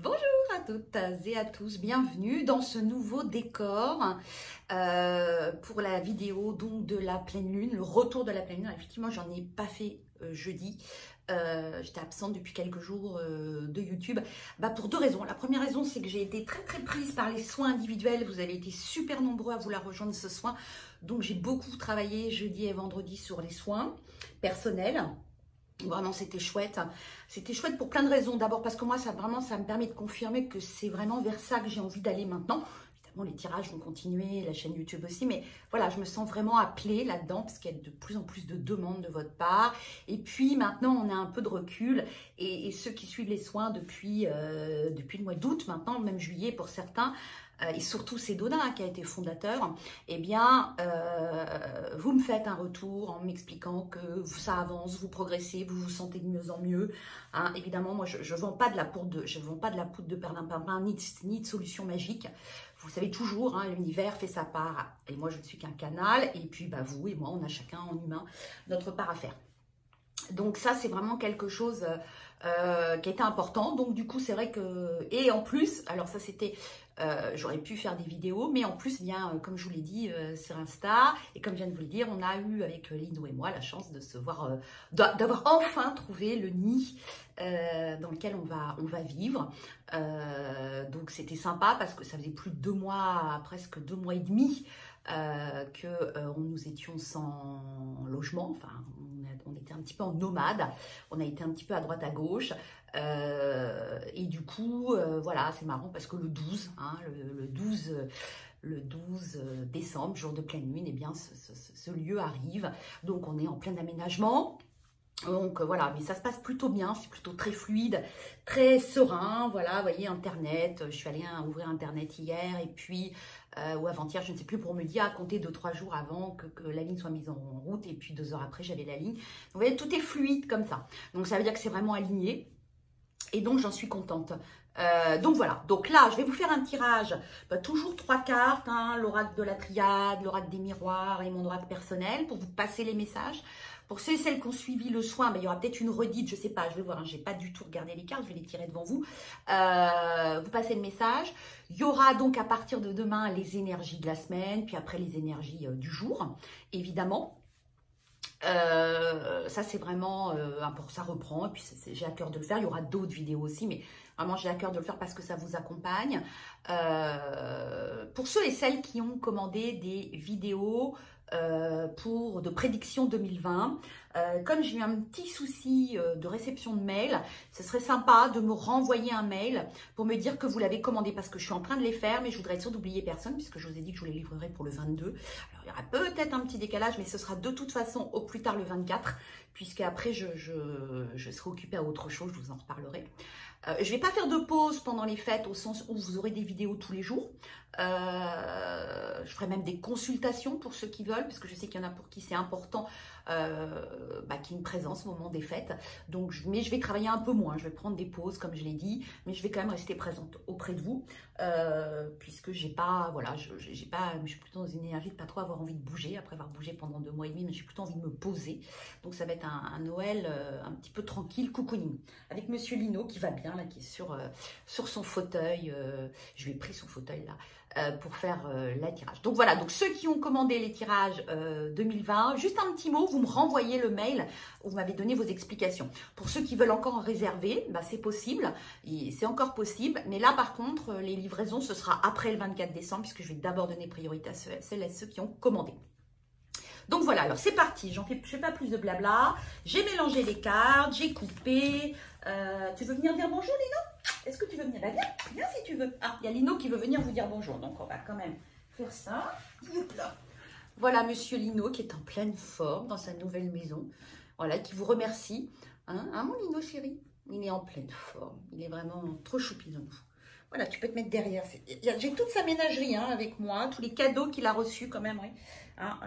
Bonjour à toutes et à tous, bienvenue dans ce nouveau décor euh, pour la vidéo donc de la pleine lune, le retour de la pleine lune. Effectivement, j'en ai pas fait euh, jeudi, euh, j'étais absente depuis quelques jours de YouTube. Bah, pour deux raisons. La première raison, c'est que j'ai été très très prise par les soins individuels. Vous avez été super nombreux à vouloir rejoindre ce soin. Donc j'ai beaucoup travaillé jeudi et vendredi sur les soins personnels. Vraiment, c'était chouette. C'était chouette pour plein de raisons. D'abord parce que moi, ça vraiment, ça me permet de confirmer que c'est vraiment vers ça que j'ai envie d'aller maintenant. Évidemment, les tirages vont continuer, la chaîne YouTube aussi, mais voilà, je me sens vraiment appelée là-dedans parce qu'il y a de plus en plus de demandes de votre part. Et puis maintenant, on a un peu de recul et, ceux qui suivent les soins depuis, euh, depuis le mois d'août, maintenant, même juillet pour certains, et surtout c'est Dodin qui a été fondateur, eh bien, euh, vous me faites un retour en m'expliquant que ça avance, vous progressez, vous vous sentez de mieux en mieux. Hein. Évidemment, moi, je ne vends pas de la poudre de, je vends pas de la poudre de perlimpinpin, ni, ni de solution magique. Vous savez toujours, hein, l'univers fait sa part, et moi, je ne suis qu'un canal, et puis bah, vous et moi, on a chacun en humain notre part à faire. Donc ça, c'est vraiment quelque chose euh, qui était important. Donc du coup, c'est vrai que... Et en plus, alors ça c'était euh, j'aurais pu faire des vidéos, mais en plus, bien, euh, comme je vous l'ai dit euh, sur Insta, et comme je viens de vous le dire, on a eu avec Lino et moi la chance de se voir, d'avoir enfin trouvé le nid dans lequel on va, on va vivre. donc c'était sympa parce que ça faisait plus de deux mois, presque deux mois et demi que nous étions sans logement, enfin on, était un petit peu en nomade, on a été un petit peu à droite à gauche, euh, et du coup, euh, voilà, c'est marrant parce que le 12, hein, le, 12 le 12 décembre, jour de pleine lune, et eh bien ce, lieu arrive. Donc on est en plein aménagement. Donc voilà, mais ça se passe plutôt bien, c'est plutôt très fluide, très serein. Voilà, vous voyez, Internet, je suis allée ouvrir Internet hier et puis, euh, ou avant-hier, je ne sais plus, pour me dire à compter 2-3 jours avant que, la ligne soit mise en route et puis deux heures après, j'avais la ligne. vous voyez, tout est fluide comme ça. Donc ça veut dire que c'est vraiment aligné. Et donc, j'en suis contente. Euh, donc voilà, donc là, je vais vous faire un tirage, bah, toujours trois cartes, hein, l'oracle de la triade, l'oracle des miroirs et mon oracle personnel, pour vous passer les messages. Pour ceux et celles qui ont suivi le soin, bah, il y aura peut-être une redite, je ne sais pas, je vais voir, hein, je n'ai pas du tout regardé les cartes, je vais les tirer devant vous. Euh, vous passez le message. Il y aura donc à partir de demain les énergies de la semaine, puis après les énergies euh, du jour, évidemment. Ça, c'est vraiment, euh, ça reprend, et puis j'ai à cœur de le faire. Il y aura d'autres vidéos aussi, mais vraiment, j'ai à cœur de le faire parce que ça vous accompagne. Euh, pour ceux et celles qui ont commandé des vidéos euh, pour de prédiction 2020. Euh, comme j'ai eu un petit souci de réception de mail, ce serait sympa de me renvoyer un mail pour me dire que vous l'avez commandé parce que je suis en train de les faire, mais je voudrais être sûre d'oublier personne puisque je vous ai dit que je vous les livrerai pour le 22. Alors il y aura peut-être un petit décalage, mais ce sera de toute façon au plus tard le 24 puisque après je serai occupée à autre chose, je vous en reparlerai. Euh, je ne vais pas faire de pause pendant les fêtes au sens où vous aurez des vidéos tous les jours. Euh, je ferai même des consultations pour ceux qui veulent, parce que je sais qu'il y en a pour qui c'est important euh, bah, qu'il y ait une présence au moment des fêtes. Donc, mais je vais travailler un peu moins, je vais prendre des pauses, comme je l'ai dit, mais je vais quand même rester présente auprès de vous, euh, puisque j'ai pas, voilà, j'ai pas, je suis plutôt dans une énergie de pas trop avoir envie de bouger, après avoir bougé pendant deux mois et demi, mais j'ai plutôt envie de me poser. Donc, ça va être un, Noël euh, un petit peu tranquille, cocooning, avec Monsieur Lino qui va bien, là, qui est sur, euh, sur son fauteuil. je lui ai pris son fauteuil, là. Euh, pour faire euh, la tirage. Donc voilà, donc ceux qui ont commandé les tirages 2020, euh, juste un petit mot, vous me renvoyez le mail vous m'avez donné vos explications. Pour ceux qui veulent encore en réserver, bah, c'est possible, c'est encore possible, mais là par contre, les livraisons, ce sera après le 24 décembre, puisque je vais d'abord donner priorité à celles et ceux qui ont commandé. Donc voilà, alors c'est parti, j'en fais, fais pas plus de blabla. J'ai mélangé les cartes, j'ai coupé. Tu veux venir dire bonjour, Lino? Est-ce que tu veux venir? Bah, Viens, viens si tu veux. Ah, il y a Lino qui veut venir vous dire bonjour. Donc, on va quand même faire ça. Voilà Monsieur Lino qui est en pleine forme dans sa nouvelle maison. Voilà, qui vous remercie. Hein, hein mon Lino chéri? Il est en pleine forme. Il est vraiment trop choupi nous. Voilà, tu peux te mettre derrière. J'ai toute sa ménagerie hein, avec moi, tous les cadeaux qu'il a reçus quand même. Hein.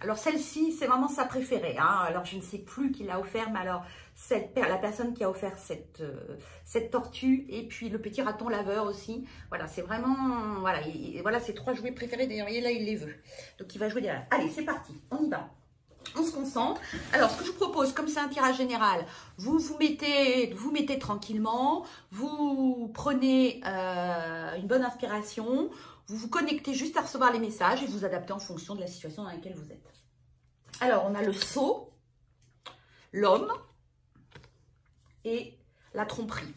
Alors celle-ci, c'est vraiment sa préférée. Alors je ne sais plus qui l'a offert, mais alors cette, la personne qui a offert cette, euh, cette tortue et puis le petit raton laveur aussi. Voilà, c'est vraiment, voilà, voilà ses trois jouets préférés. D'ailleurs, là, il les veut. Donc il va jouer derrière. Allez, c'est parti, on y va. on se concentre. Alors, ce que je vous propose, comme c'est un tirage général, vous vous mettez, vous mettez tranquillement, vous prenez euh, une bonne inspiration, vous vous connectez juste à recevoir les messages et vous adaptez en fonction de la situation dans laquelle vous êtes. Alors, on a le saut, l'homme la tromperie.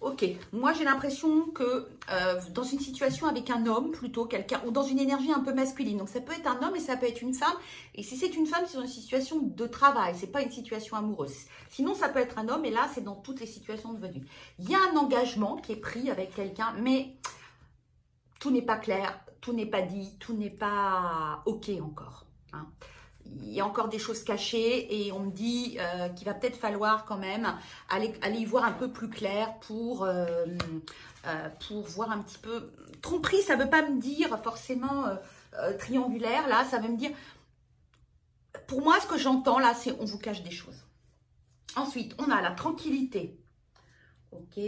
Ok, moi j'ai l'impression que euh, dans une situation avec un homme plutôt, quelqu'un, ou dans une énergie un peu masculine, donc ça peut être un homme et ça peut être une femme, et si c'est une femme, c'est une situation de travail, c'est pas une situation amoureuse. Sinon, ça peut être un homme, et là, c'est dans toutes les situations de vie. Il y a un engagement qui est pris avec quelqu'un, mais tout n'est pas clair, tout n'est pas dit, tout n'est pas ok encore. Hein il y a encore des choses cachées et on me dit euh, qu'il va peut-être falloir quand même aller, aller y voir un peu plus clair pour, euh, euh, pour voir un petit peu... Tromperie, ça ne veut pas me dire forcément triangulaire, là, ça veut me dire... Pour moi, ce que j'entends là, c'est on vous cache des choses. Ensuite, on a la tranquillité. Ok,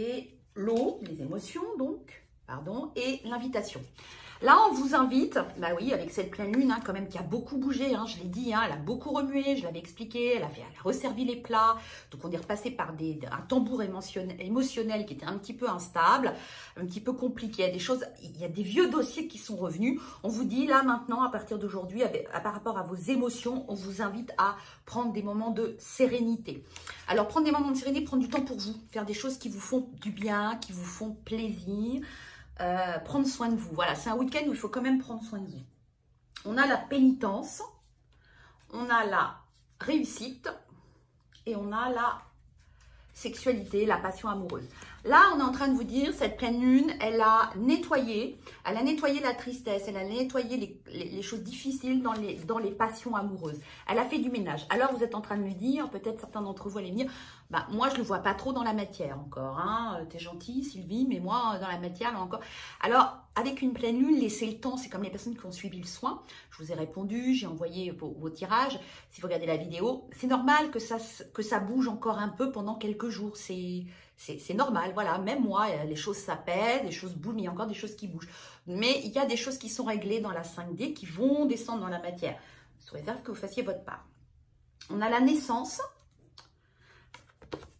l'eau, les émotions donc, pardon, et l'invitation. Là, on vous invite, bah oui, avec cette pleine lune, hein, quand même, qui a beaucoup bougé, hein, je l'ai dit, hein, elle a beaucoup remué, je l'avais expliqué, elle a, fait, elle a resservi les plats, donc on est repassé par un tambour émotionnel, émotionnel qui était un petit peu instable, un petit peu compliqué, il y a des choses, il y a des vieux dossiers qui sont revenus, on vous dit là maintenant, à partir d'aujourd'hui, par rapport à vos émotions, on vous invite à prendre des moments de sérénité. Alors, prendre des moments de sérénité, prendre du temps pour vous, faire des choses qui vous font du bien, qui vous font plaisir, euh, prendre soin de vous. Voilà, c'est un week-end où il faut quand même prendre soin de vous. On a la pénitence, on a la réussite et on a la sexualité, la passion amoureuse. Là, on est en train de vous dire, cette pleine lune, elle a nettoyé, elle a nettoyé la tristesse, elle a nettoyé les, choses difficiles dans les, dans les passions amoureuses. Elle a fait du ménage. Alors, vous êtes en train de me dire, peut-être certains d'entre vous allaient me dire, bah, moi, je le vois pas trop dans la matière encore. Hein. Euh, T'es gentille, Sylvie, mais moi, dans la matière, là encore. Alors, avec une pleine lune, laissez le temps. C'est comme les personnes qui ont suivi le soin. Je vous ai répondu, j'ai envoyé vos, tirages. Si vous regardez la vidéo, c'est normal que ça, que ça bouge encore un peu pendant quelques jours. C'est c'est normal, voilà. Même moi, euh, les choses s'apaisent, les choses bougent, mais il y a encore des choses qui bougent. Mais il y a des choses qui sont réglées dans la 5D qui vont descendre dans la matière. Sous réserve que vous fassiez votre part. On a la naissance.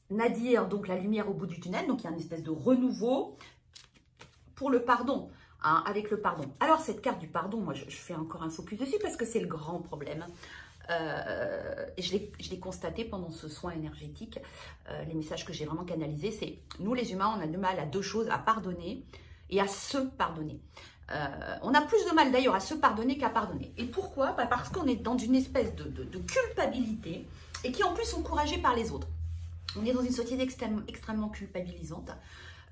Nadir, donc la lumière au bout du tunnel. Donc il y a une espèce de renouveau pour le pardon. Hein, avec le pardon. Alors cette carte du pardon, moi je, fais encore un focus dessus parce que c'est le grand problème. Euh, je l'ai constaté pendant ce soin énergétique. Euh, les messages que j'ai vraiment canalisés, c'est nous les humains, on a du mal à deux choses, à pardonner et à se pardonner. Euh, on a plus de mal d'ailleurs à se pardonner qu'à pardonner. Et pourquoi? Bah, Parce qu'on est dans une espèce de, culpabilité et qui en plus encouragée par les autres. On est dans une société extrêmement culpabilisante.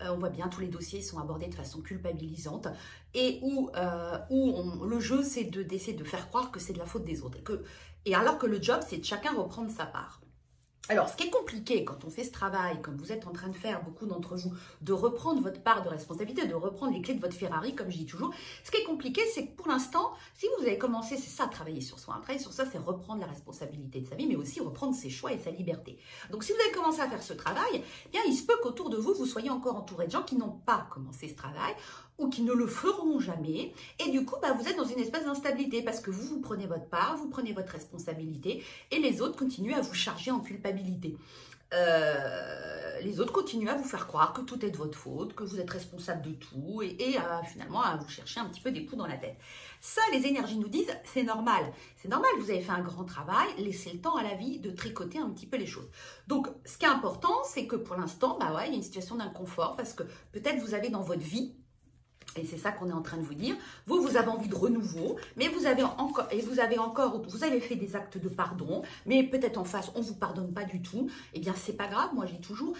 On voit bien tous les dossiers sont abordés de façon culpabilisante et où, où le jeu c'est d'essayer de, faire croire que c'est de la faute des autres et et alors que le job, c'est de chacun reprendre sa part. Alors, ce qui est compliqué quand on fait ce travail, comme vous êtes en train de faire, beaucoup d'entre vous, de reprendre votre part de responsabilité, de reprendre les clés de votre Ferrari, comme je dis toujours, ce qui est compliqué, c'est que pour l'instant, si vous avez commencé, c'est ça, travailler sur soi. Un travail sur ça, c'est reprendre la responsabilité de sa vie, mais aussi reprendre ses choix et sa liberté. Donc, si vous avez commencé à faire ce travail, eh bien, il se peut qu'autour de vous, vous soyez encore entouré de gens qui n'ont pas commencé ce travail, ou qui ne le feront jamais. Et du coup, bah, vous êtes dans une espèce d'instabilité parce que vous, vous prenez votre part, vous prenez votre responsabilité et les autres continuent à vous charger en culpabilité. Euh, les autres continuent à vous faire croire que tout est de votre faute, que vous êtes responsable de tout et, finalement à vous chercher un petit peu des poux dans la tête. Ça, les énergies nous disent, c'est normal. C'est normal, vous avez fait un grand travail, laissez le temps à la vie de tricoter un petit peu les choses. Donc, ce qui est important, c'est que pour l'instant, bah ouais, il y a une situation d'inconfort parce que peut-être vous avez dans votre vie et c'est ça qu'on est en train de vous dire. Vous, vous avez envie de renouveau, mais vous avez encore, et vous avez encore, vous avez fait des actes de pardon, mais peut-être en face, on vous pardonne pas du tout. Eh bien, c'est pas grave. Moi, dis toujours,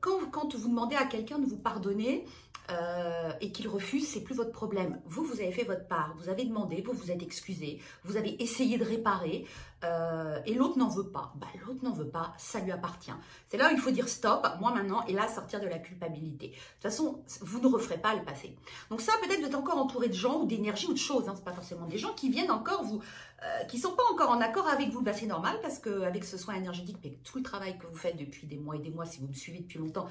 quand, vous demandez à quelqu'un de vous pardonner, euh, et qu'il refuse, c'est plus votre problème. Vous, vous avez fait votre part, vous avez demandé, vous vous êtes excusé, vous avez essayé de réparer, euh, et l'autre n'en veut pas. Bah, l'autre n'en veut pas, ça lui appartient. C'est là où il faut dire stop, moi maintenant, et là sortir de la culpabilité. De toute façon, vous ne referez pas le passé. Donc ça, peut-être vous êtes encore entouré de gens ou d'énergie ou de choses. Hein, c'est pas forcément des gens qui viennent encore vous, euh, qui sont pas encore en accord avec vous. Bah, c'est normal parce qu'avec ce soin énergétique, mais tout le travail que vous faites depuis des mois et des mois, si vous me suivez depuis longtemps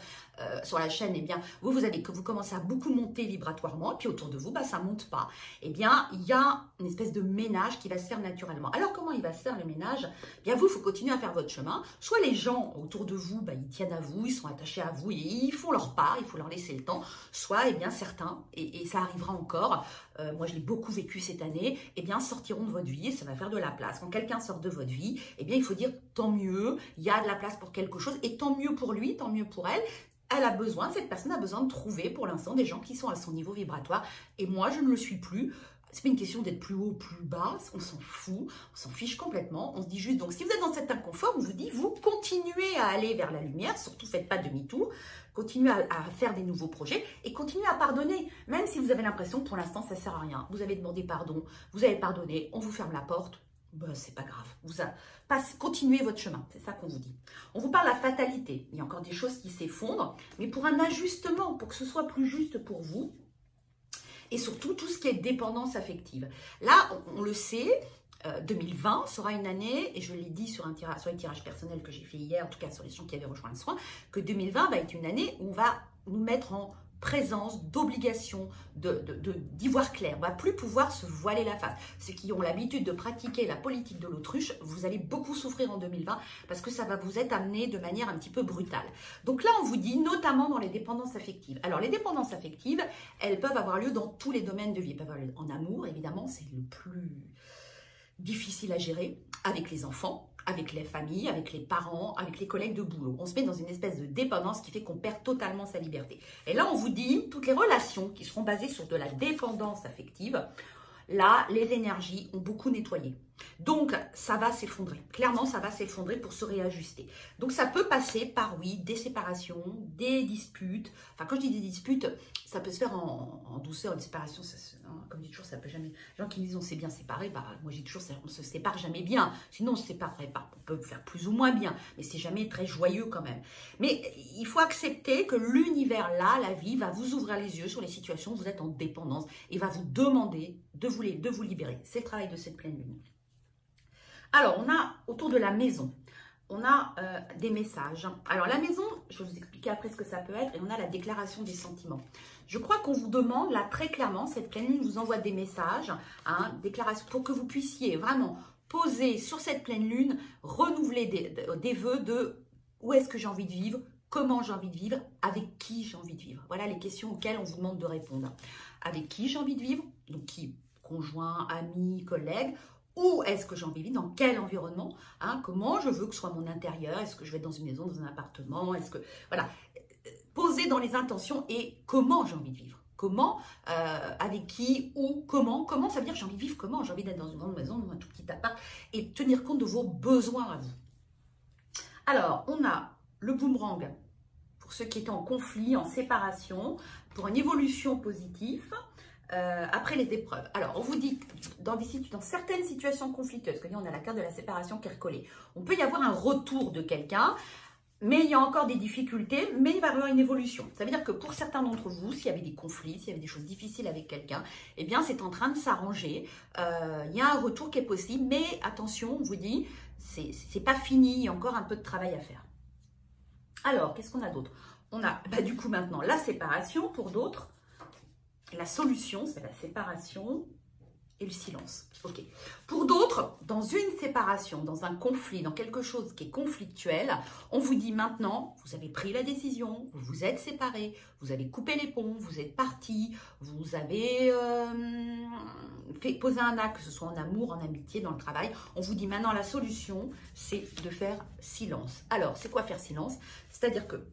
sur la chaîne, eh bien, vous, vous avez vous commencez a beaucoup monté vibratoirement, et puis autour de vous, bah, ça monte pas. Eh bien, il y a une espèce de ménage qui va se faire naturellement. Alors, comment il va se faire le ménage, bien vous, il faut continuer à faire votre chemin. Soit les gens autour de vous, bah, ils tiennent à vous, ils sont attachés à vous ils font leur part, il faut leur laisser le temps. Soit, eh bien, certains, et, ça arrivera encore, euh, moi je l'ai beaucoup vécu cette année, eh bien, sortiront de votre vie et ça va faire de la place. Quand quelqu'un sort de votre vie, eh bien, il faut dire tant mieux, il y a de la place pour quelque chose et tant mieux pour lui, tant mieux pour elle elle a besoin, cette personne a besoin de trouver pour l'instant des gens qui sont à son niveau vibratoire. Et moi, je ne le suis plus. C'est pas une question d'être plus haut, plus bas, on s'en fout, on s'en fiche complètement. On se dit juste, donc si vous êtes dans cet inconfort, on vous dit, vous continuez à aller vers la lumière, surtout faites pas demi-tour, continuez à, faire des nouveaux projets et continuez à pardonner, même si vous avez l'impression que pour l'instant ça sert à rien. Vous avez demandé pardon, vous avez pardonné, on vous ferme la porte, ben, c'est pas grave. Vous continuez votre chemin. C'est ça qu'on vous dit. On vous parle de la fatalité. Il y a encore des choses qui s'effondrent, mais pour un ajustement, pour que ce soit plus juste pour vous. Et surtout, tout ce qui est dépendance affective. Là, on, le sait, 2020 euh, sera une année, et je l'ai dit sur, un tirage, sur les tirages personnels que j'ai fait hier, en tout cas sur les gens qui avaient rejoint le soin, que 2020 va être une année où on va nous mettre en présence, d'obligation, d'y voir clair. On va plus pouvoir se voiler la face. Ceux qui ont l'habitude de pratiquer la politique de l'autruche, vous allez beaucoup souffrir en 2020 parce que ça va vous être amené de manière un petit peu brutale. Donc là, on vous dit notamment dans les dépendances affectives. Alors les dépendances affectives, elles peuvent avoir lieu dans tous les domaines de vie. Elles peuvent avoir lieu en amour, évidemment, c'est le plus difficile à gérer avec les enfants avec les familles, avec les parents, avec les collègues de boulot. On se met dans une espèce de dépendance qui fait qu'on perd totalement sa liberté. Et là, on vous dit, toutes les relations qui seront basées sur de la dépendance affective, là, les énergies ont beaucoup nettoyé. Donc, ça va s'effondrer. Clairement, ça va s'effondrer pour se réajuster. Donc, ça peut passer par, oui, des séparations, des disputes. Enfin, quand je dis des disputes, ça peut se faire en, douceur. Une séparation, hein, comme je dis toujours, ça peut jamais... Les gens qui me disent on s'est bien séparé, bah, moi, j'ai toujours, on se sépare jamais bien. Sinon, on se séparerait pas. On peut faire plus ou moins bien, mais c'est jamais très joyeux quand même. Mais il faut accepter que l'univers là, la vie, va vous ouvrir les yeux sur les situations où vous êtes en dépendance et va vous demander de vous, de vous libérer. C'est le travail de cette pleine lune. Alors, on a autour de la maison, on a euh, des messages. Alors, la maison, je vais vous expliquer après ce que ça peut être, et on a la déclaration des sentiments. Je crois qu'on vous demande là très clairement, cette pleine lune vous envoie des messages, hein, déclaration, pour que vous puissiez vraiment poser sur cette pleine lune, renouveler des, des vœux de où est-ce que j'ai envie de vivre, comment j'ai envie de vivre, avec qui j'ai envie de vivre. Voilà les questions auxquelles on vous demande de répondre. Avec qui j'ai envie de vivre, donc qui conjoint, amis, collègues, où est-ce que j'ai envie de vivre, dans quel environnement, hein, comment je veux que soit mon intérieur, est-ce que je vais être dans une maison, dans un appartement, est-ce que, voilà, poser dans les intentions et comment j'ai envie de vivre. Comment, euh, avec qui, où, comment. Comment, ça veut dire j'ai envie de vivre comment? J'ai envie d'être dans une grande maison, dans un tout petit appart et tenir compte de vos besoins à vous. Alors, on a le boomerang pour ceux qui étaient en conflit, en séparation, pour une évolution positive. Euh, après les épreuves. Alors, on vous dit, dans, certaines situations conflictueuses, que on a la carte de la séparation qui est recollée, on peut y avoir un retour de quelqu'un, mais il y a encore des difficultés, mais il va y avoir une évolution. Ça veut dire que pour certains d'entre vous, s'il y avait des conflits, s'il y avait des choses difficiles avec quelqu'un, eh bien, c'est en train de s'arranger. Euh, il y a un retour qui est possible, mais attention, on vous dit, c'est pas fini, il y a encore un peu de travail à faire. Alors, qu'est-ce qu'on a d'autre? On a, bah, du coup, maintenant, la séparation pour d'autres. La solution, c'est la séparation et le silence. Ok. Pour d'autres, dans une séparation, dans un conflit, dans quelque chose qui est conflictuel, on vous dit maintenant, vous avez pris la décision, vous vous êtes séparés, vous avez coupé les ponts, vous êtes partis, vous avez euh, fait poser un acte, que ce soit en amour, en amitié, dans le travail. On vous dit maintenant la solution, c'est de faire silence. Alors, c'est quoi faire silence? C'est-à-dire que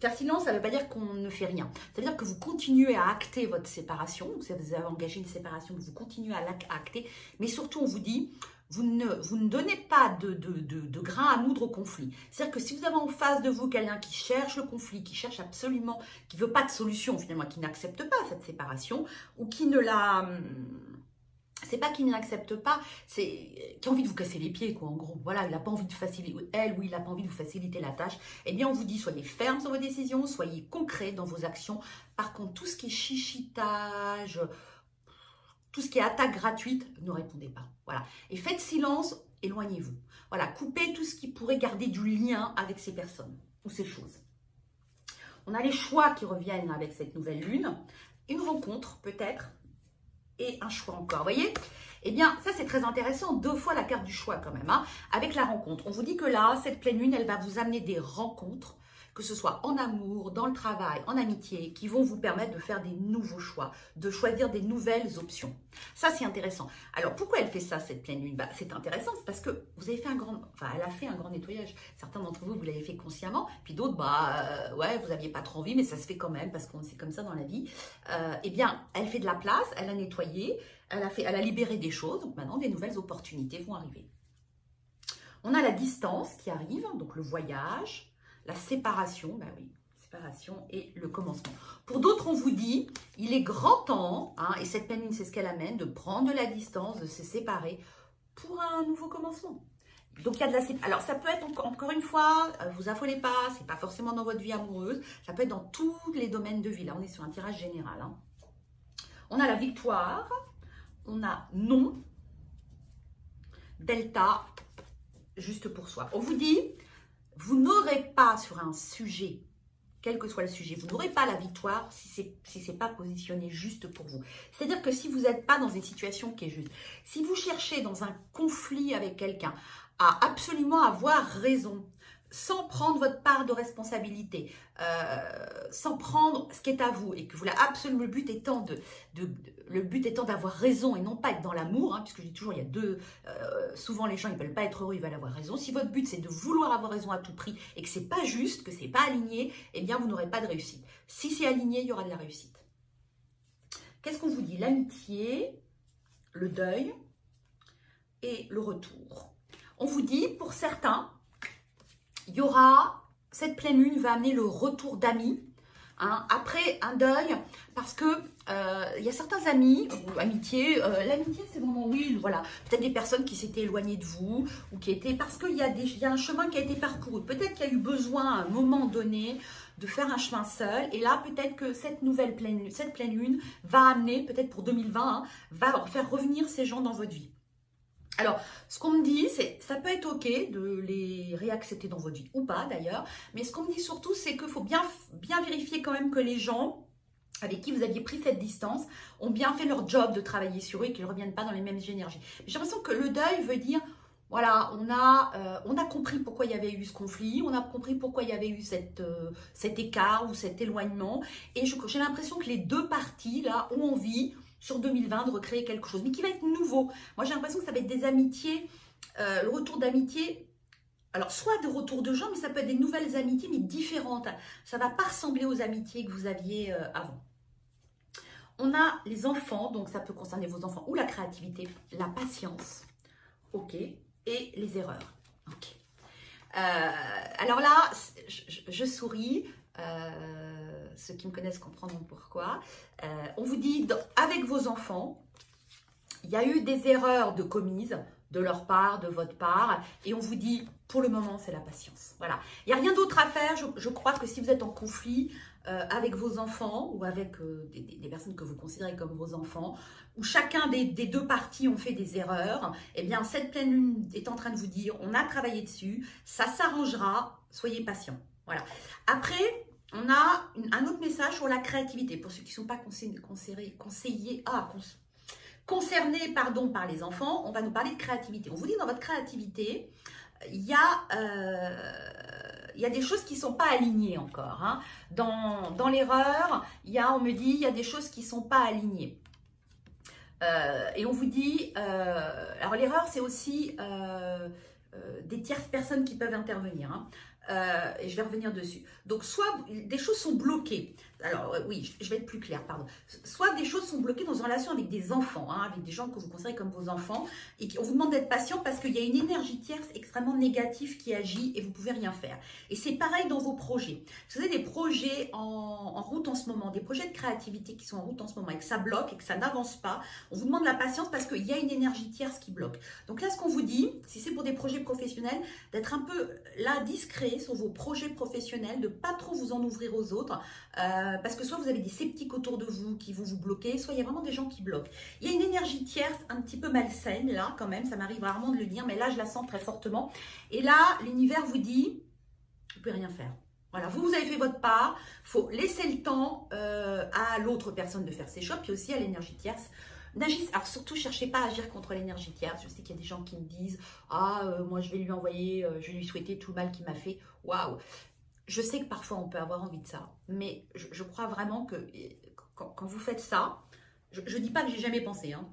Faire silence, ça ne veut pas dire qu'on ne fait rien. Ça veut dire que vous continuez à acter votre séparation. Vous avez engagé une séparation, vous continuez à l'acter. Mais surtout, on vous dit, vous ne, donnez pas de, de, grain à moudre au conflit. C'est-à-dire que si vous avez en face de vous quelqu'un qui cherche le conflit, qui cherche absolument, qui veut pas de solution finalement, qui n'accepte pas cette séparation, ou qui ne la hum, c'est pas qu'il n'accepte pas, c'est qu'il a envie de vous casser les pieds, quoi, en gros. Voilà, il n'a pas envie de faciliter, elle ou il n'a pas envie de vous faciliter la tâche. Eh bien, on vous dit, soyez ferme sur vos décisions, soyez concret dans vos actions. Par contre, tout ce qui est chichitage, tout ce qui est attaque gratuite, ne répondez pas. Voilà. Et faites silence, éloignez-vous. Voilà, coupez tout ce qui pourrait garder du lien avec ces personnes ou ces choses. On a les choix qui reviennent avec cette nouvelle lune. Une rencontre, peut-être, et un choix encore. Voyez? Eh bien, ça, c'est très intéressant. Deux fois la carte du choix quand même, hein, avec la rencontre. On vous dit que là, cette pleine lune, elle va vous amener des rencontres que ce soit en amour, dans le travail, en amitié, qui vont vous permettre de faire des nouveaux choix, de choisir des nouvelles options. Ça, c'est intéressant. Alors, pourquoi elle fait ça, cette pleine lune? Bah, C'est intéressant, c'est parce que vous avez fait un grand... Enfin, elle a fait un grand nettoyage. Certains d'entre vous, vous l'avez fait consciemment, puis d'autres, bah, euh, ouais, vous n'aviez pas trop envie, mais ça se fait quand même, parce qu'on c'est comme ça dans la vie. Euh, eh bien, elle fait de la place, elle a nettoyé, elle a, fait, elle a libéré des choses, donc maintenant, des nouvelles opportunités vont arriver. On a la distance qui arrive, donc le voyage, la séparation, ben oui, séparation et le commencement. Pour d'autres, on vous dit, il est grand temps, hein, et cette pleine c'est ce qu'elle amène, de prendre de la distance, de se séparer pour un nouveau commencement. Donc il y a de la alors ça peut être encore une fois, euh, vous affolez pas, c'est pas forcément dans votre vie amoureuse, ça peut être dans tous les domaines de vie. Là, on est sur un tirage général. Hein. On a la victoire, on a non, delta, juste pour soi. On vous dit, vous n'aurez pas sur un sujet, quel que soit le sujet, vous n'aurez pas la victoire si ce n'est pas positionné juste pour vous. C'est-à-dire que si vous n'êtes pas dans une situation qui est juste, si vous cherchez dans un conflit avec quelqu'un à absolument avoir raison, sans prendre votre part de responsabilité, euh, sans prendre ce qui est à vous, et que vous l'avez absolument le but étant de, le but étant d'avoir raison et non pas être dans l'amour, hein, puisque je dis toujours il y a deux, euh, souvent les gens ils veulent pas être heureux, ils veulent avoir raison. Si votre but c'est de vouloir avoir raison à tout prix et que c'est pas juste, que c'est pas aligné, eh bien vous n'aurez pas de réussite. Si c'est aligné, il y aura de la réussite. Qu'est-ce qu'on vous dit? L'amitié, le deuil et le retour. On vous dit pour certains il y aura, cette pleine lune va amener le retour d'amis, hein, après un deuil, parce que euh, il y a certains amis, ou amitiés, euh, l'amitié c'est vraiment oui, voilà, peut-être des personnes qui s'étaient éloignées de vous, ou qui étaient, parce qu'il y, a y a un chemin qui a été parcouru, peut-être qu'il y a eu besoin à un moment donné de faire un chemin seul, et là peut-être que cette nouvelle pleine lune, cette pleine lune va amener, peut-être pour 2020, hein, va faire revenir ces gens dans votre vie. Alors, ce qu'on me dit, c'est ça peut être OK de les réaccepter dans votre vie ou pas d'ailleurs, mais ce qu'on me dit surtout, c'est qu'il faut bien, vérifier quand même que les gens avec qui vous aviez pris cette distance ont bien fait leur job de travailler sur eux et qu'ils ne reviennent pas dans les mêmes énergies. J'ai l'impression que le deuil veut dire, voilà, on a, euh, on a compris pourquoi il y avait eu ce conflit, on a compris pourquoi il y avait eu euh, cet écart ou cet éloignement, et j'ai l'impression que les deux parties, là, ont envie sur 2020 de recréer quelque chose, mais qui va être nouveau. Moi, j'ai l'impression que ça va être des amitiés, euh, le retour d'amitié. Alors, soit de retour de gens, mais ça peut être des nouvelles amitiés, mais différentes. Ça ne va pas ressembler aux amitiés que vous aviez euh, avant. On a les enfants, donc ça peut concerner vos enfants, ou la créativité, la patience, ok, et les erreurs, ok. Euh, alors là, je, souris, ceux qui me connaissent comprendront pourquoi. Euh, on vous dit, avec vos enfants, il y a eu des erreurs de commises de leur part, de votre part, et on vous dit, pour le moment, c'est la patience. Voilà. Il n'y a rien d'autre à faire. Je, crois que si vous êtes en conflit euh, avec vos enfants ou avec euh, des, personnes que vous considérez comme vos enfants, où chacun des, des, deux parties ont fait des erreurs, eh bien, cette pleine lune est en train de vous dire, on a travaillé dessus, ça s'arrangera, soyez patient. Voilà. Après, on a un autre message sur la créativité. Pour ceux qui ne sont pas conseillés, ah, concernés pardon, par les enfants, on va nous parler de créativité. On vous dit dans votre créativité, il y a, euh, il y a des choses qui ne sont pas alignées encore. Hein. Dans, l'erreur, il y a, on me dit, il y a des choses qui ne sont pas alignées. Euh, et on vous dit, euh, alors l'erreur, c'est aussi des tierces personnes qui peuvent intervenir. Hein. Euh, et je vais revenir dessus. Donc, soit des choses sont bloquées. Alors, euh, oui, je vais être plus claire, pardon. Soit des choses sont bloquées dans une relation avec des enfants, hein, avec des gens que vous considérez comme vos enfants, et on vous demande d'être patient parce qu'il y a une énergie tierce extrêmement négative qui agit et vous pouvez rien faire. Et c'est pareil dans vos projets. Vous avez des projets en, route en ce moment, des projets de créativité qui sont en route en ce moment et que ça bloque et que ça n'avance pas, on vous demande la patience parce qu'il y a une énergie tierce qui bloque. Donc là, ce qu'on vous dit, si c'est pour des projets professionnels, d'être un peu là discret sur vos projets professionnels, de pas trop vous en ouvrir aux autres. Euh, euh, parce que soit vous avez des sceptiques autour de vous qui vont vous bloquer, soit il y a vraiment des gens qui bloquent. Il y a une énergie tierce un petit peu malsaine là quand même, ça m'arrive rarement de le dire, mais là je la sens très fortement. Et là, l'univers vous dit, vous pouvez rien faire. Voilà, vous, vous avez fait votre part, il faut laisser le temps euh, à l'autre personne de faire ses choix, puis aussi à l'énergie tierce n'agissez, alors surtout, cherchez pas à agir contre l'énergie tierce. Je sais qu'il y a des gens qui me disent, ah, euh, moi je vais lui envoyer, je vais lui souhaiter tout le mal qu'il m'a fait. Waouh Je sais que parfois on peut avoir envie de ça, mais je, crois vraiment que quand, vous faites ça, je ne dis pas que j'ai jamais pensé, hein,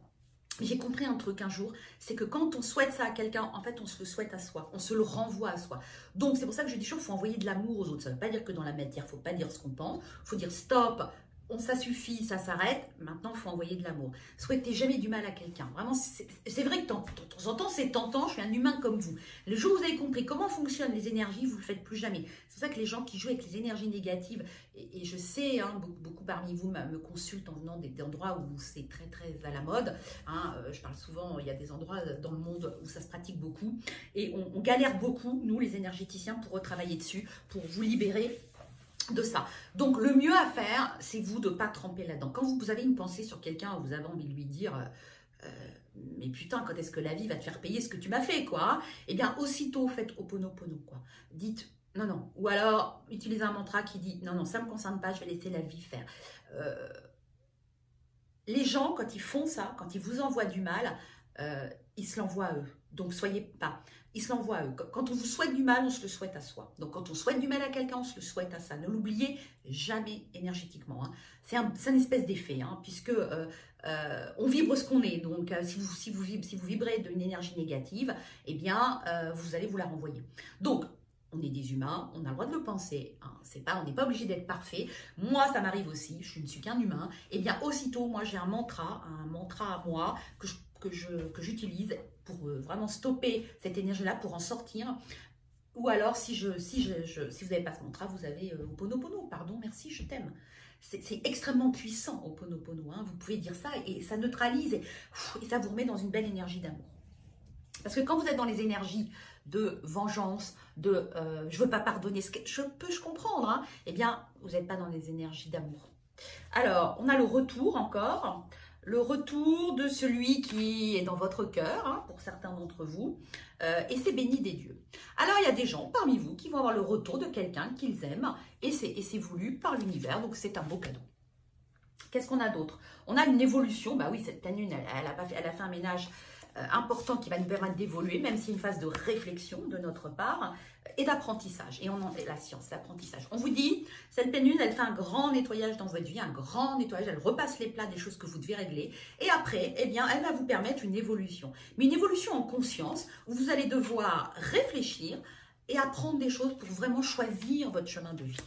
j'ai compris un truc un jour, c'est que quand on souhaite ça à quelqu'un, en fait, on se le souhaite à soi, on se le renvoie à soi. Donc, c'est pour ça que je dis toujours, faut envoyer de l'amour aux autres. Ça ne veut pas dire que dans la matière, il ne faut pas dire ce qu'on pense, il faut dire stop, ça suffit, ça s'arrête, maintenant il faut envoyer de l'amour. Souhaitez jamais du mal à quelqu'un. Vraiment, c'est vrai que de temps en temps, c'est tentant, je suis un humain comme vous. Le jour où vous avez compris comment fonctionnent les énergies, vous ne le faites plus jamais. C'est pour ça que les gens qui jouent avec les énergies négatives, et, je sais, hein, beaucoup, parmi vous me, consultent en venant des, endroits où c'est très très à la mode. Hein, euh, je parle souvent, il y a des endroits dans le monde où ça se pratique beaucoup. Et on, on galère beaucoup, nous les énergéticiens, pour retravailler dessus, pour vous libérer de ça. Donc le mieux à faire, c'est vous de ne pas tremper là-dedans. Quand vous, avez une pensée sur quelqu'un, vous avez envie de lui dire euh, mais putain, quand est-ce que la vie va te faire payer ce que tu m'as fait, quoi? Eh bien, aussitôt, faites oponopono, quoi. Dites non, non. Ou alors, utilisez un mantra qui dit non, non, ça ne me concerne pas, je vais laisser la vie faire. Euh, les gens, quand ils font ça, quand ils vous envoient du mal, euh, ils se l'envoient à eux. Donc, soyez pas il se l'envoie à eux. Quand on vous souhaite du mal, on se le souhaite à soi. Donc quand on souhaite du mal à quelqu'un, on se le souhaite à ça. Ne l'oubliez jamais énergétiquement. Hein. C'est un, une espèce d'effet, hein, puisque euh, euh, on vibre ce qu'on est. Donc euh, si, vous, si, vous, si vous vibrez d'une énergie négative, eh bien, vous allez vous la renvoyer. Donc, on est des humains, on a le droit de le penser. Hein. C'est pas, on n'est pas obligé d'être parfait. Moi, ça m'arrive aussi. Je ne suis qu'un humain. Eh bien, aussitôt, moi, j'ai un mantra, un mantra à moi que je que j'utilise pour euh, vraiment stopper cette énergie-là, pour en sortir. Ou alors, si, je, si, je, si vous n'avez pas ce mantra, vous avez euh, Oponopono. Pardon, merci, je t'aime. C'est extrêmement puissant, Oponopono. Hein. Vous pouvez dire ça et ça neutralise et, ça vous remet dans une belle énergie d'amour. Parce que quand vous êtes dans les énergies de vengeance, de euh, je veux pas pardonner, ce que je peux je comprendre, hein, eh bien, vous n'êtes pas dans les énergies d'amour. Alors, on a le retour encore le retour de celui qui est dans votre cœur, hein, pour certains d'entre vous, euh, et c'est béni des dieux. Alors il y a des gens parmi vous qui vont avoir le retour de quelqu'un qu'ils aiment, et c'est voulu par l'univers, donc c'est un beau cadeau. Qu'est-ce qu'on a d'autre? On a une évolution, bah oui, cette tanune, elle, elle, a fait, un ménage important qui va nous permettre d'évoluer, même si une phase de réflexion de notre part euh, et d'apprentissage. Et on en est la science, l'apprentissage. On vous dit, cette pénune, elle fait un grand nettoyage dans votre vie, un grand nettoyage, elle repasse les plats des choses que vous devez régler. Et après, eh bien, elle va vous permettre une évolution. Mais une évolution en conscience, où vous allez devoir réfléchir et apprendre des choses pour vraiment choisir votre chemin de vie.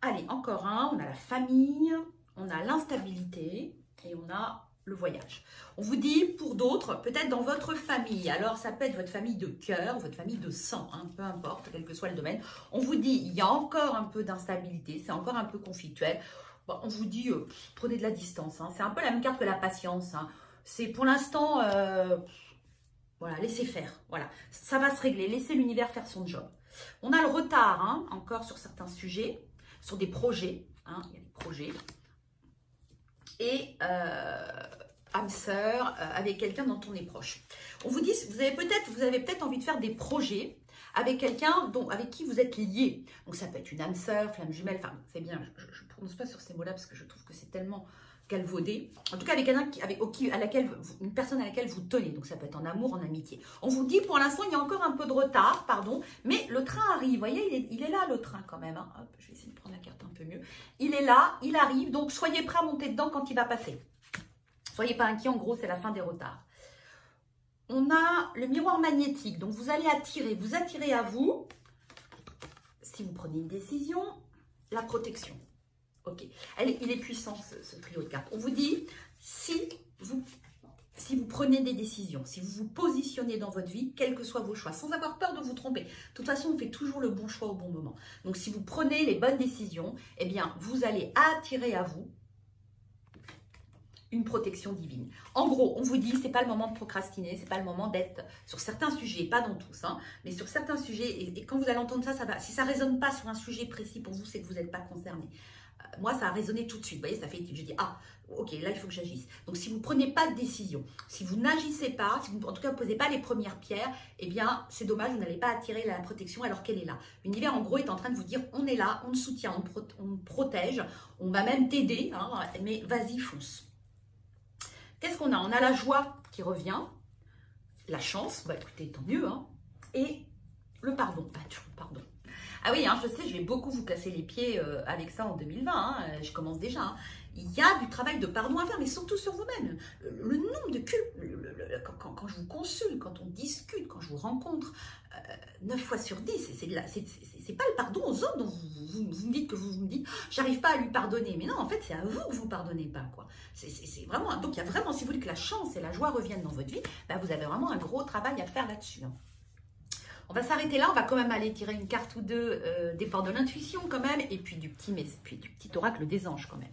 Allez, encore un, on a la famille, on a l'instabilité et on a voyage. On vous dit pour d'autres, peut-être dans votre famille, alors ça peut être votre famille de cœur, votre famille de sang, hein, peu importe, quel que soit le domaine, on vous dit il y a encore un peu d'instabilité, c'est encore un peu conflictuel. on vous dit euh, prenez de la distance, hein. c'est un peu la même carte que la patience. Hein. C'est pour l'instant, euh, voilà, laissez faire, voilà, ça va se régler, laissez l'univers faire son job. On a le retard encore sur certains sujets, sur des projets, il y a des projets, et euh, âme sœur euh, avec quelqu'un dont on est proche. On vous dit, vous avez peut-être, vous avez peut-être envie de faire des projets avec quelqu'un dont, avec qui vous êtes lié. Donc ça peut être une âme sœur, flamme jumelle, enfin c'est bien, je ne prononce pas sur ces mots-là parce que je trouve que c'est tellement galvaudé. En tout cas avec quelqu'un avec, à laquelle, une personne à laquelle vous tenez. Donc ça peut être en amour, en amitié. On vous dit pour l'instant il y a encore un peu de retard, pardon, mais le train arrive. Vous voyez, il est, là le train quand même. Hein. Je vais essayer de prendre la carte un peu mieux. Il est là, il arrive, donc soyez prêts à monter dedans quand il va passer. Soyez pas inquiets, en gros, c'est la fin des retards. On a le miroir magnétique, donc vous allez attirer, vous attirez à vous, si vous prenez une décision, la protection. Ok, il est puissant ce, trio de cartes. On vous dit, si vous, prenez des décisions, si vous vous positionnez dans votre vie, quels que soient vos choix, sans avoir peur de vous tromper. De toute façon, on fait toujours le bon choix au bon moment. Donc, si vous prenez les bonnes décisions, eh bien, vous allez attirer à vous une protection divine. En gros, on vous dit, c'est pas le moment de procrastiner, c'est pas le moment d'être sur certains sujets, pas dans tous, hein, mais sur certains sujets, et, quand vous allez entendre ça. Si ça résonne pas sur un sujet précis pour vous, c'est que vous n'êtes pas concerné moi, ça a résonné tout de suite. Vous voyez, ça fait, je dis, ah, ok, là, il faut que j'agisse. Donc, si vous ne prenez pas de décision, si vous n'agissez pas, si vous, en tout cas, ne posez pas les premières pierres, eh bien, c'est dommage, vous n'allez pas attirer la protection alors qu'elle est là. L'univers, en gros, est en train de vous dire, on est là, on te soutient, on, te protège, on va même t'aider, hein, mais vas-y, fonce. Qu'est-ce qu'on a? On a la joie qui revient, la chance, bah écoutez, tant mieux, hein, et le pardon. Ah, le pardon. Ah oui, hein, je sais, je vais beaucoup vous casser les pieds euh, avec ça en 2020. Hein, euh, je commence déjà. Hein. Il y a du travail de pardon à faire, mais surtout sur vous-même. Le, nombre de culpes, quand, je vous consulte, quand on discute, quand je vous rencontre, euh, 9 fois sur 10, c'est pas le pardon aux autres dont vous, me dites que vous, me dites j'arrive pas à lui pardonner. Mais non, en fait, c'est à vous que vous pardonnez pas. quoi. C'est vraiment. Donc, il y a vraiment, si vous voulez que la chance et la joie reviennent dans votre vie, ben, vous avez vraiment un gros travail à faire là-dessus. On va s'arrêter là, on va quand même aller tirer une carte ou deux euh, des ports de l'intuition quand même, et puis du petit, puis du petit oracle des anges quand même.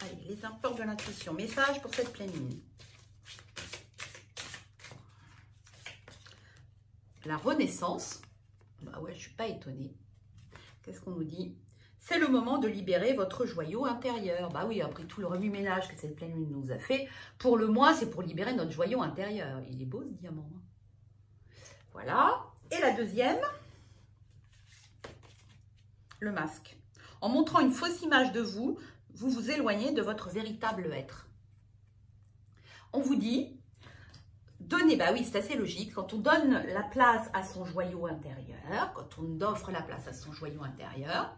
Allez, les imports de l'intuition. Message pour cette pleine lune. La renaissance. Bah ouais, je suis pas étonnée. Qu'est-ce qu'on nous dit? C'est le moment de libérer votre joyau intérieur. Bah oui, après tout le remue-ménage que cette pleine lune nous a fait, pour le mois, c'est pour libérer notre joyau intérieur. Il est beau ce diamant. Hein. voilà. Et la deuxième, le masque. En montrant une fausse image de vous, vous vous éloignez de votre véritable être. On vous dit, donnez, bah oui, c'est assez logique, quand on donne la place à son joyau intérieur, quand on offre la place à son joyau intérieur,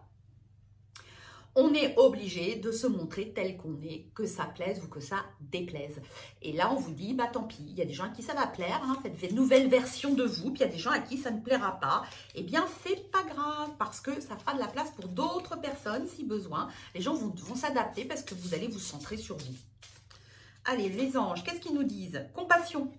on est obligé de se montrer tel qu'on est, que ça plaise ou que ça déplaise. Et là, on vous dit, bah tant pis, il y a des gens à qui ça va plaire, hein, cette nouvelle version de vous, puis il y a des gens à qui ça ne plaira pas. Eh bien, c'est pas grave, parce que ça fera de la place pour d'autres personnes si besoin. Les gens vont, vont s'adapter parce que vous allez vous centrer sur vous. Allez, les anges, qu'est-ce qu'ils nous disent? Compassion.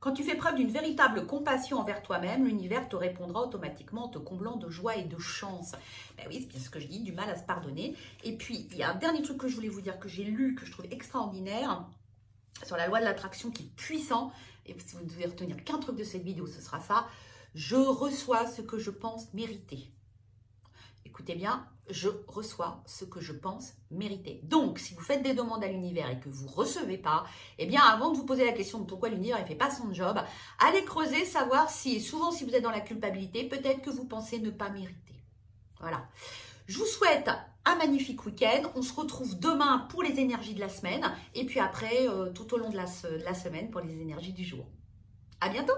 Quand tu fais preuve d'une véritable compassion envers toi-même, l'univers te répondra automatiquement en te comblant de joie et de chance. Ben oui, c'est bien ce que je dis, du mal à se pardonner. Et puis, il y a un dernier truc que je voulais vous dire, que j'ai lu, que je trouve extraordinaire, sur la loi de l'attraction qui est puissant. Et si vous ne devez retenir qu'un truc de cette vidéo, ce sera ça. Je reçois ce que je pense mériter. Écoutez bien, je reçois ce que je pense mériter. Donc, si vous faites des demandes à l'univers et que vous ne recevez pas, eh bien, avant de vous poser la question de pourquoi l'univers ne fait pas son job, allez creuser, savoir si, souvent si vous êtes dans la culpabilité, peut-être que vous pensez ne pas mériter. Voilà. Je vous souhaite un magnifique week-end. On se retrouve demain pour les énergies de la semaine et puis après, euh, tout au long de la, de la semaine pour les énergies du jour. À bientôt